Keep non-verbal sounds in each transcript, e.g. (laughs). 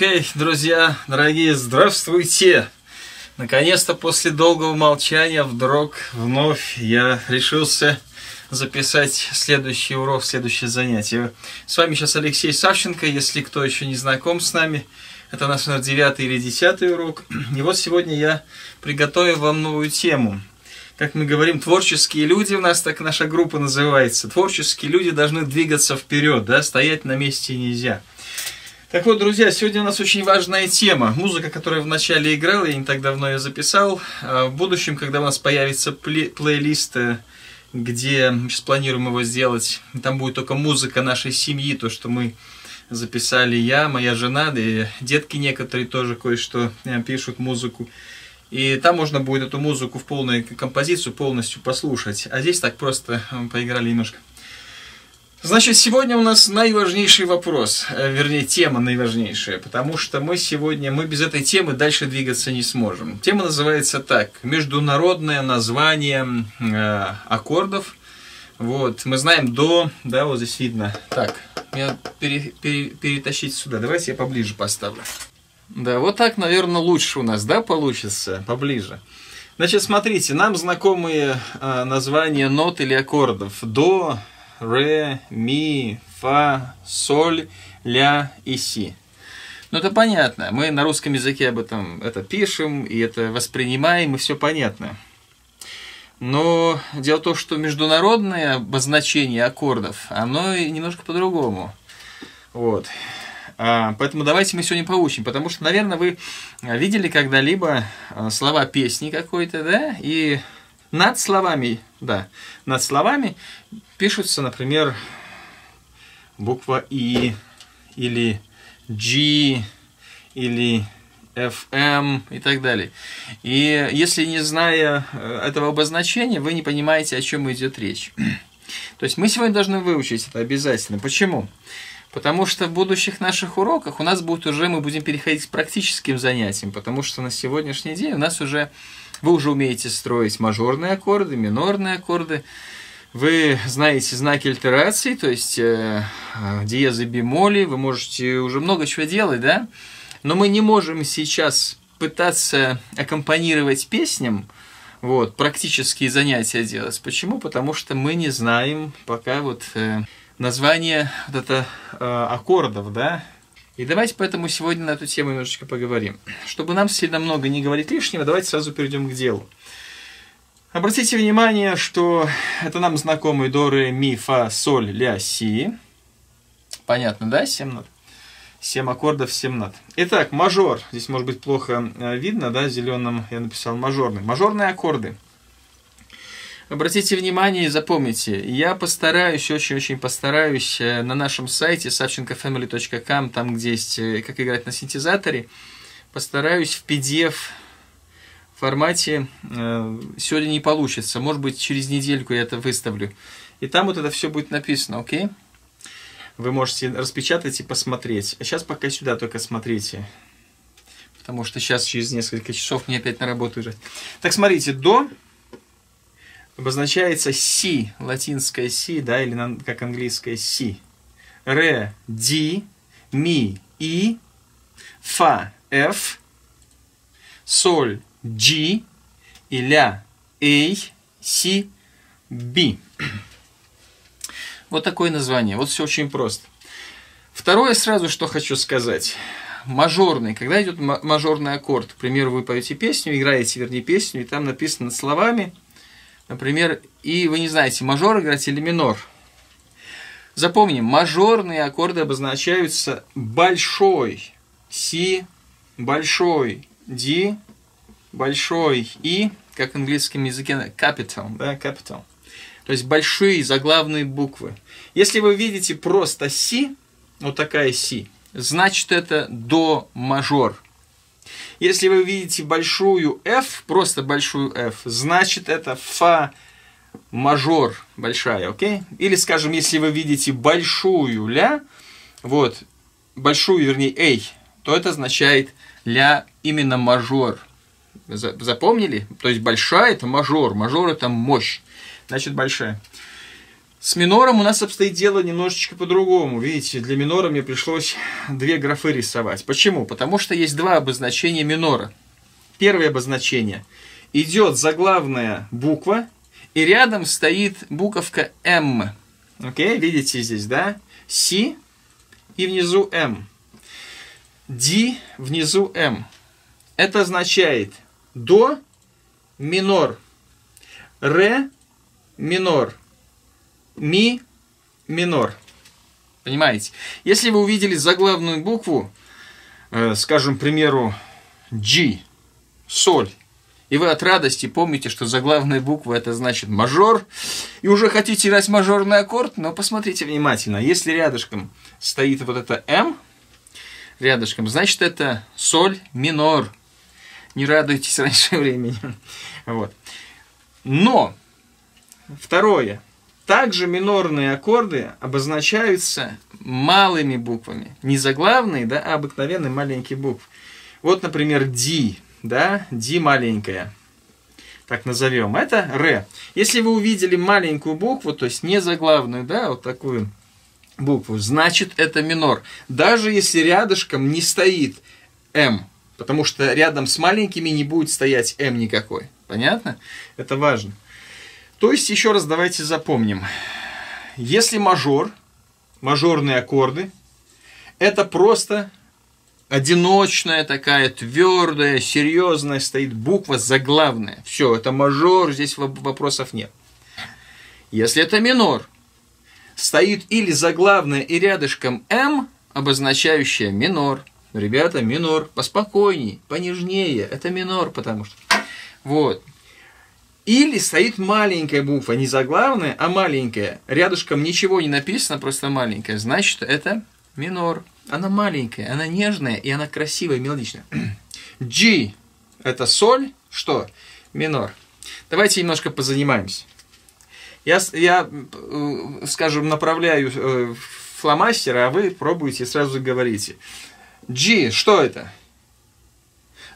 Окей, okay, друзья, дорогие, здравствуйте! Наконец-то после долгого молчания вдруг вновь я решился записать следующий урок, следующее занятие. С вами сейчас Алексей Савченко, если кто еще не знаком с нами. Это наш, наверное, девятый или десятый урок. (clears throat) И вот сегодня я приготовил вам новую тему. Как мы говорим, творческие люди, у нас так наша группа называется. Творческие люди должны двигаться вперед, да, стоять на месте нельзя. Так вот, друзья, сегодня у нас очень важная тема. Музыка, которая вначале играла, я не так давно ее записал. А в будущем, когда у нас появится плейлист, э, где сейчас планируем его сделать, там будет только музыка нашей семьи, то, что мы записали я, моя жена, да и детки некоторые тоже кое-что э, пишут музыку. И там можно будет эту музыку в полную композицию полностью послушать. А здесь так просто э, поиграли немножко. Значит, сегодня у нас наиважнейший вопрос, э, вернее, тема наиважнейшая, потому что мы сегодня, мы без этой темы дальше двигаться не сможем. Тема называется так, международное название э, аккордов. Вот, мы знаем до, да, вот здесь видно. Так, меня пере, пере, перетащить сюда, давайте я поближе поставлю. Да, вот так, наверное, лучше у нас, да, получится, поближе. Значит, смотрите, нам знакомые э, названия нот или аккордов. До, ре, ми, фа, соль, ля и си. Ну, это понятно. Мы на русском языке об этом это пишем, и это воспринимаем, и все понятно. Но дело в том, что международное обозначение аккордов, оно немножко по-другому. Вот. А, поэтому давайте мы сегодня поучим, потому что, наверное, вы видели когда-либо а, слова песни какой-то, да, и над словами, да, над словами пишутся, например, буква И или G или FM и так далее. И если не зная э, этого обозначения, вы не понимаете, о чем идет речь. (clears throat) То есть мы сегодня должны выучить это обязательно. Почему? Потому что в будущих наших уроках у нас будет уже, мы будем переходить к практическим занятиям, потому что на сегодняшний день у нас уже вы уже умеете строить мажорные аккорды, минорные аккорды. Вы знаете знаки альтерации, то есть э, э, диезы бемоли, вы можете уже много чего делать, да? Но мы не можем сейчас пытаться аккомпанировать песням, вот, практические занятия делать. Почему? Потому что мы не знаем пока вот э, название вот это э, аккордов, да? И давайте поэтому сегодня на эту тему немножечко поговорим. Чтобы нам сильно много не говорить лишнего, давайте сразу перейдем к делу. Обратите внимание, что это нам знакомые до, ре, ми, фа, соль, ля, си. Понятно, да? 7 нот. 7 аккордов, 7 нот. Итак, мажор. Здесь может быть плохо э, видно, да, зеленым я написал мажорный. Мажорные аккорды. Обратите внимание и запомните, я постараюсь, очень-очень постараюсь э, на нашем сайте savchenkofamily.com, там, где есть э, как играть на синтезаторе, постараюсь в PDF формате, э, сегодня не получится, может быть, через недельку я это выставлю. И там вот это все будет написано, окей? Вы можете распечатать и посмотреть. А сейчас пока сюда только смотрите. Потому что сейчас через несколько часов мне опять на работу уезжать. Так, смотрите, до обозначается си, латинское си, да, или как английское си. Ре, ди, ми, и, фа, ф, соль, G и ля A, C, B. Вот такое название. Вот все очень просто. Второе сразу, что хочу сказать. Мажорный. Когда идет мажорный аккорд, к примеру, вы поете песню, играете, вернее, песню, и там написано словами – Например, и вы не знаете, мажор играть или минор. Запомним, мажорные аккорды обозначаются большой си, большой ди, большой и, как в английском языке, capital, да, capital. То есть большие заглавные буквы. Если вы видите просто си, вот такая си, значит это до мажор – если вы видите большую F, просто большую F, значит это фа мажор большая, окей? Или, скажем, если вы видите большую ля, вот, большую, вернее, A, то это означает ля именно мажор. Запомнили? То есть большая это мажор, мажор это мощь, значит большая. С минором у нас обстоит дело немножечко по-другому. Видите, для минора мне пришлось две графы рисовать. Почему? Потому что есть два обозначения минора. Первое обозначение. Идет заглавная буква, и рядом стоит буковка М. Окей, видите здесь, да? Си и внизу М. Ди внизу М. Это означает до минор, ре минор, ми минор. Понимаете? Если вы увидели заглавную букву, э, скажем, к примеру, G, соль, и вы от радости помните, что заглавная буква это значит мажор, и уже хотите играть мажорный аккорд, но посмотрите внимательно. Если рядышком стоит вот это М, рядышком, значит это соль минор. Не радуйтесь (laughs) раньше времени. Вот. Но, второе, также минорные аккорды обозначаются малыми буквами. Не заглавные, да, а обыкновенные маленькие буквы. Вот, например, D, да, D маленькая. Так назовем. Это Р. Если вы увидели маленькую букву, то есть не заглавную, да, вот такую букву, значит это минор. Даже если рядышком не стоит М, потому что рядом с маленькими не будет стоять М никакой. Понятно? Это важно. То есть, еще раз давайте запомним. Если мажор, мажорные аккорды, это просто одиночная такая, твердая, серьезная стоит буква заглавная. Все, это мажор, здесь вопросов нет. Если это минор, стоит или заглавная и рядышком М, обозначающая минор. Ребята, минор, поспокойней, понежнее, это минор, потому что... Вот. Или стоит маленькая буква, не заглавная, а маленькая. Рядышком ничего не написано, просто маленькая. Значит, это минор. Она маленькая, она нежная и она красивая, мелодичная. (clears throat) G – это соль, что? Минор. Давайте немножко позанимаемся. Я, я э, скажем, направляю э, фломастера, а вы пробуете и сразу говорите. G, что это?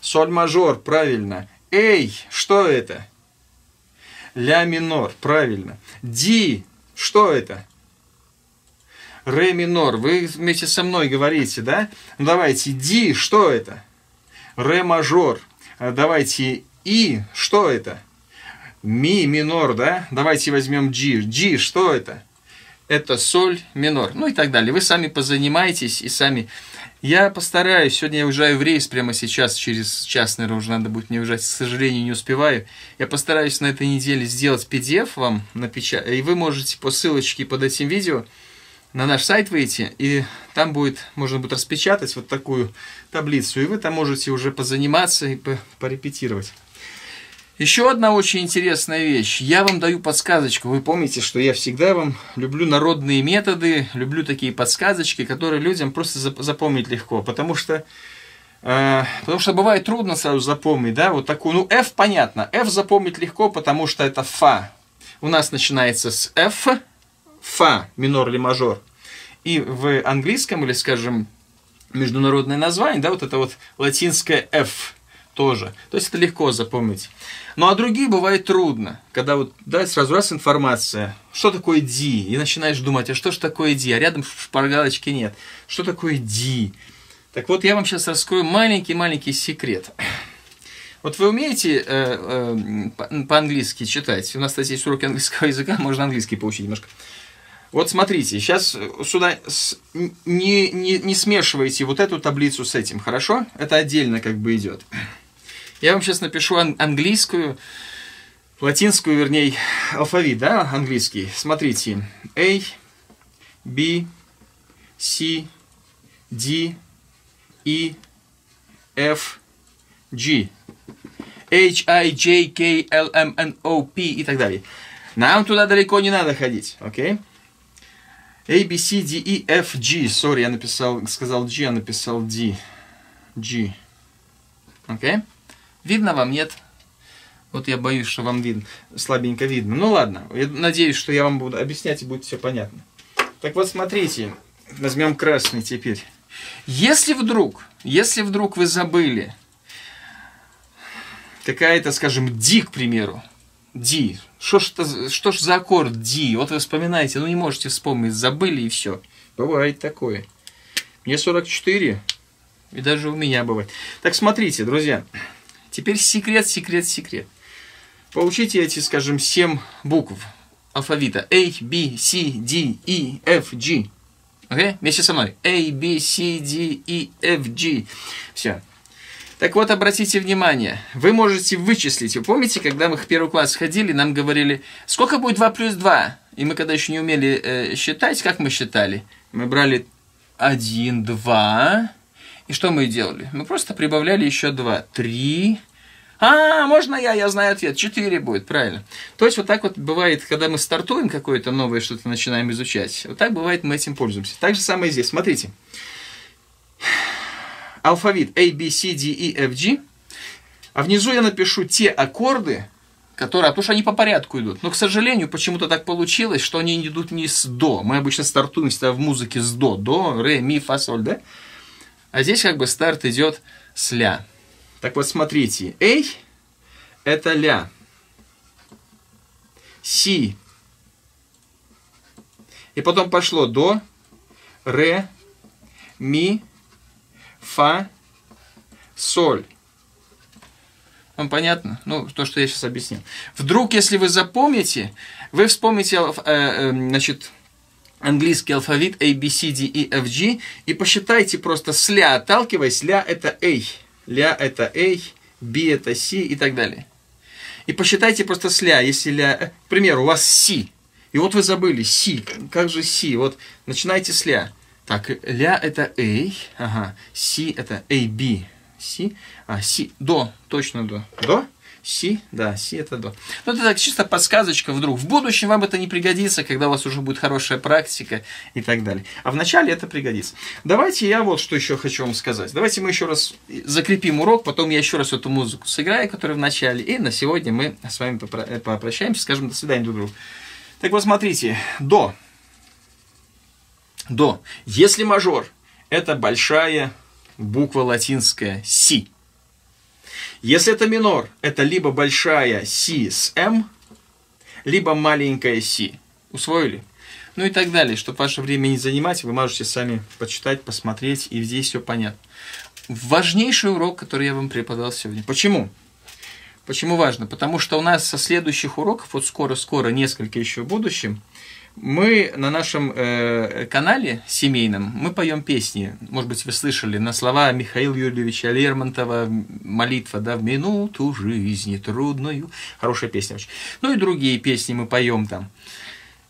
Соль мажор, правильно. Эй, что это? Ля минор, правильно. Ди, что это? Ре минор. Вы вместе со мной говорите, да? Ну, давайте, ди, что это? Ре мажор. А, давайте, и, что это? Ми минор, да? Давайте возьмем G. G, что это? Это соль минор. Ну и так далее. Вы сами позанимаетесь и сами я постараюсь, сегодня я уезжаю в рейс прямо сейчас, через час, наверное, уже надо будет мне уезжать, к сожалению, не успеваю. Я постараюсь на этой неделе сделать PDF вам напечатать, и вы можете по ссылочке под этим видео на наш сайт выйти, и там будет, можно будет распечатать вот такую таблицу, и вы там можете уже позаниматься и порепетировать. Еще одна очень интересная вещь. Я вам даю подсказочку. Вы помните, что я всегда вам люблю народные методы, люблю такие подсказочки, которые людям просто запомнить легко. Потому что, э, потому что бывает трудно сразу запомнить, да, вот такую, ну, F понятно. F запомнить легко, потому что это фа. У нас начинается с F, фа, минор или мажор. И в английском, или, скажем, международное название, да, вот это вот латинское F тоже. То есть это легко запомнить. Ну а другие бывает трудно, когда вот да, сразу раз информация, что такое D, и начинаешь думать, а что же такое D, а рядом шпаргалочки нет. Что такое D? Так вот, я вам сейчас раскрою маленький-маленький секрет. Вот вы умеете э, э, по-английски читать? У нас, кстати, есть уроки английского (laughs) языка, можно английский поучить немножко. Вот смотрите, сейчас сюда не, не, не смешивайте вот эту таблицу с этим, хорошо? Это отдельно как бы идет. Я вам сейчас напишу ан- английскую, латинскую, вернее, алфавит, да, английский. Смотрите. A, B, C, D, E, F, G. H, I, J, K, L, M, N, O, P и так далее. Нам туда далеко не надо ходить, окей? Okay? A, B, C, D, E, F, G. Sorry, я написал, сказал G, я написал D. G. Окей? Okay? Видно вам, нет? Вот я боюсь, что вам видно, слабенько видно. Ну ладно, я надеюсь, что я вам буду объяснять и будет все понятно. Так вот, смотрите, возьмем красный теперь. Если вдруг, если вдруг вы забыли какая-то, скажем, ди, к примеру, D. Что ж, что ж за аккорд D? Вот вы вспоминаете, ну не можете вспомнить, забыли и все. Бывает такое. Мне 44, и даже у меня бывает. Так смотрите, друзья, теперь секрет, секрет, секрет. Получите эти, скажем, 7 букв алфавита. A, B, C, D, E, F, G. Okay? Вместе со мной. A, B, C, D, E, F, G. Все. Так вот, обратите внимание, вы можете вычислить. Вы помните, когда мы в первый класс ходили, нам говорили, сколько будет 2 плюс 2? И мы когда еще не умели э, считать, как мы считали? Мы брали 1, 2. И что мы делали? Мы просто прибавляли еще 2. 3. А, можно я? Я знаю ответ. 4 будет, правильно. То есть вот так вот бывает, когда мы стартуем какое-то новое что-то начинаем изучать. Вот так бывает, мы этим пользуемся. Так же самое здесь. Смотрите алфавит A, B, C, D, E, F, G, а внизу я напишу те аккорды, которые, потому что они по порядку идут. Но, к сожалению, почему-то так получилось, что они идут не с до. Мы обычно стартуем всегда в музыке с до. До, ре, ми, фа, соль, да? А здесь как бы старт идет с ля. Так вот, смотрите. A – это ля. Си. И потом пошло до, ре, ми, фа, соль. Вам понятно? Ну, то, что я сейчас объяснил. Вдруг, если вы запомните, вы вспомните, э, э, значит, английский алфавит A, B, C, D, E, F, G и посчитайте просто с ля, отталкиваясь, ля это A, ля это A, B это C и так далее. И посчитайте просто с ля, если ля, э, к примеру, у вас C, и вот вы забыли C, как же C, вот начинайте с ля. Так, ля это A, ага, си это AB, си, а, си, до, точно до, до, си, да, си это до. Ну, это так чисто подсказочка вдруг. В будущем вам это не пригодится, когда у вас уже будет хорошая практика и так далее. А вначале это пригодится. Давайте я вот что еще хочу вам сказать. Давайте мы еще раз закрепим урок, потом я еще раз эту музыку сыграю, которая в начале, и на сегодня мы с вами попрощаемся, скажем до свидания друг другу. Так вот, смотрите, до до. Если мажор – это большая буква латинская си. Если это минор, это либо большая си с м, либо маленькая си. Усвоили? Ну и так далее. Чтобы ваше время не занимать, вы можете сами почитать, посмотреть, и здесь все понятно. Важнейший урок, который я вам преподал сегодня. Почему? Почему важно? Потому что у нас со следующих уроков, вот скоро-скоро, несколько еще в будущем, мы на нашем э, канале семейном, мы поем песни. Может быть, вы слышали на слова Михаила Юрьевича Лермонтова «Молитва, да, в минуту жизни трудную». Хорошая песня очень. Ну и другие песни мы поем там.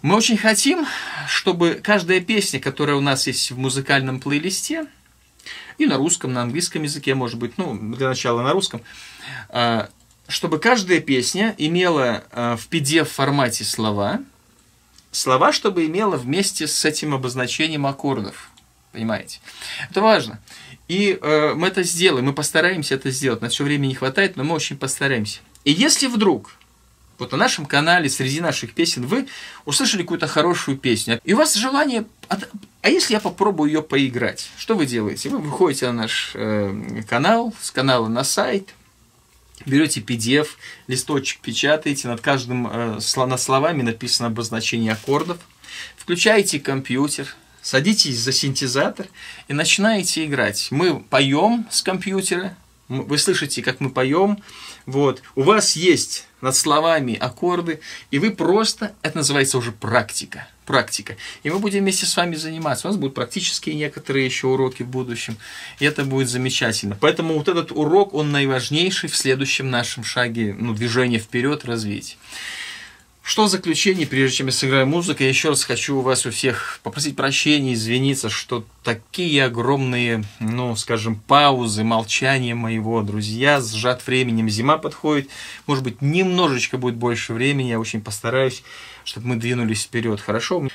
Мы очень хотим, чтобы каждая песня, которая у нас есть в музыкальном плейлисте, и на русском, на английском языке, может быть, ну, для начала на русском, э, чтобы каждая песня имела э, в PDF-формате слова – слова, чтобы имела вместе с этим обозначением аккордов. Понимаете? Это важно. И э, мы это сделаем, мы постараемся это сделать. На все время не хватает, но мы очень постараемся. И если вдруг вот на нашем канале среди наших песен вы услышали какую-то хорошую песню, и у вас желание, а если я попробую ее поиграть, что вы делаете? Вы выходите на наш э, канал, с канала на сайт, берете PDF, листочек печатаете, над каждым э, над словами написано обозначение аккордов, включаете компьютер, садитесь за синтезатор и начинаете играть. Мы поем с компьютера, вы слышите, как мы поем, вот, у вас есть над словами аккорды, и вы просто, это называется уже практика, практика. И мы будем вместе с вами заниматься. У нас будут практические некоторые еще уроки в будущем, и это будет замечательно. Поэтому вот этот урок, он наиважнейший в следующем нашем шаге, ну, движение вперед, развитие. Что в заключение, прежде чем я сыграю музыку, я еще раз хочу у вас у всех попросить прощения, извиниться, что такие огромные, ну, скажем, паузы, молчания моего, друзья, сжат временем, зима подходит, может быть, немножечко будет больше времени, я очень постараюсь, чтобы мы двинулись вперед, хорошо?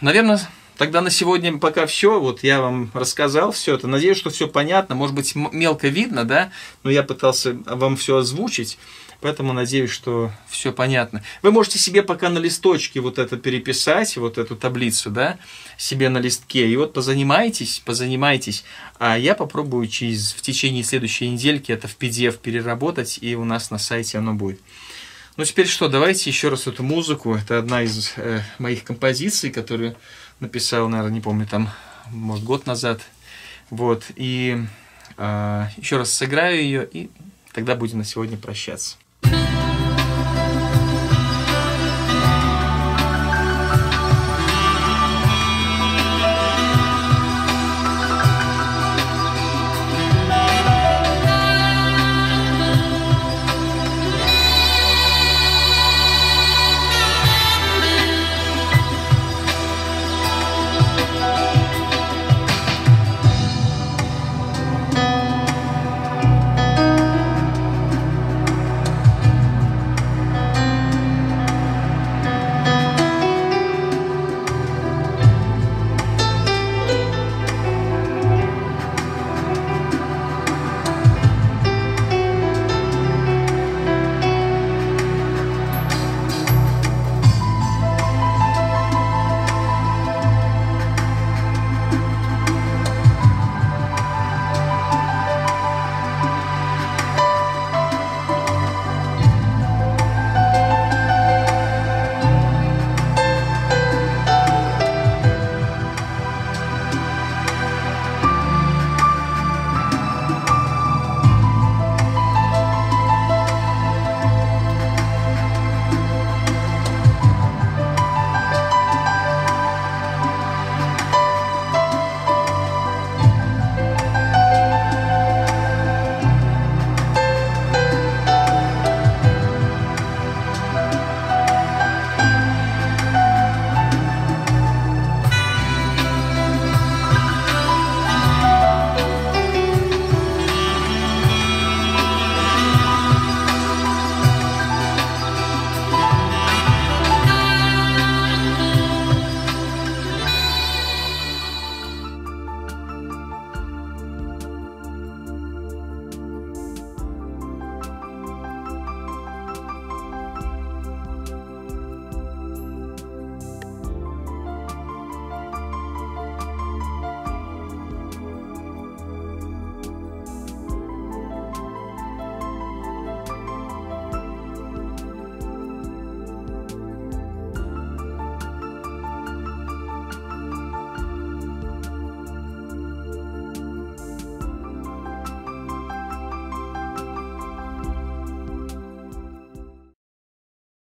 Наверное, тогда на сегодня пока все. Вот я вам рассказал все это. Надеюсь, что все понятно. Может быть, мелко видно, да? Но я пытался вам все озвучить. Поэтому надеюсь, что все понятно. Вы можете себе пока на листочке вот это переписать, вот эту таблицу, да, себе на листке. И вот позанимайтесь, позанимайтесь. А я попробую через, в течение следующей недельки это в PDF переработать, и у нас на сайте оно будет. Ну, теперь что, давайте еще раз эту музыку. Это одна из э, моих композиций, которую написал, наверное, не помню, там, может, год назад. Вот, и э, еще раз сыграю ее, и тогда будем на сегодня прощаться.